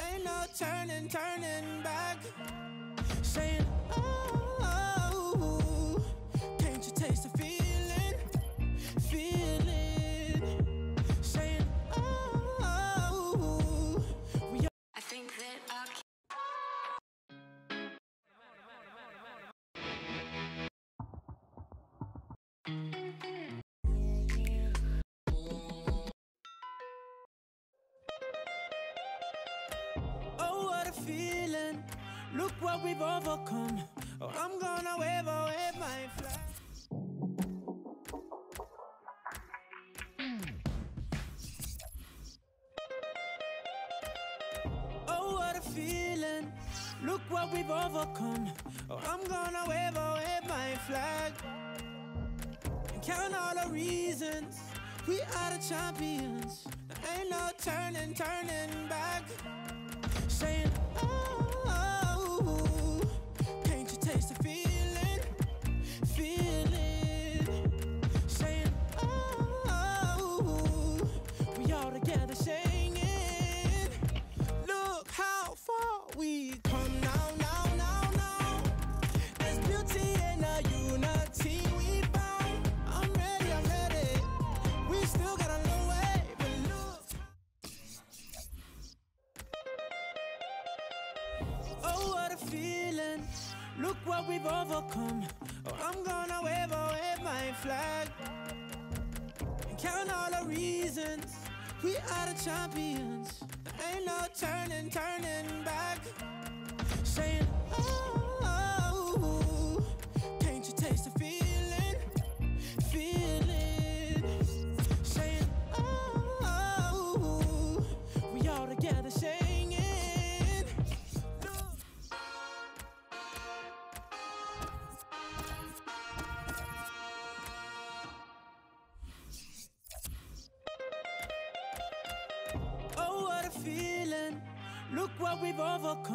Ain't no turning, turning back. Saying, oh. Feeling. Look what we've overcome. Oh, I'm gonna wave away my flag. Oh, what a feeling. Look what we've overcome. Oh, I'm gonna wave away my flag. And count all the reasons we are the champions. There ain't no turning, turning back saying, oh, Oh, what a feeling. Look what we've overcome. Oh, I'm gonna wave away my flag. And count all the reasons we are the champions. There ain't no turning, turning back. Saying, oh, can't you taste the feeling? Feeling. Saying, oh, we all together singing. Feeling. Look what we've overcome.